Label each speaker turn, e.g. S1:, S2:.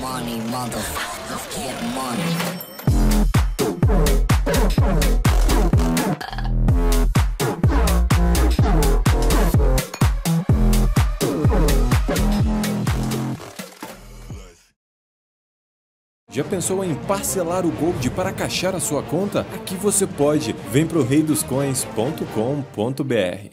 S1: money, motherfucker. Get money. Já pensou em parcelar o Gold para caixar a sua conta? Aqui você pode. Vem para o reidoscoins.com.br.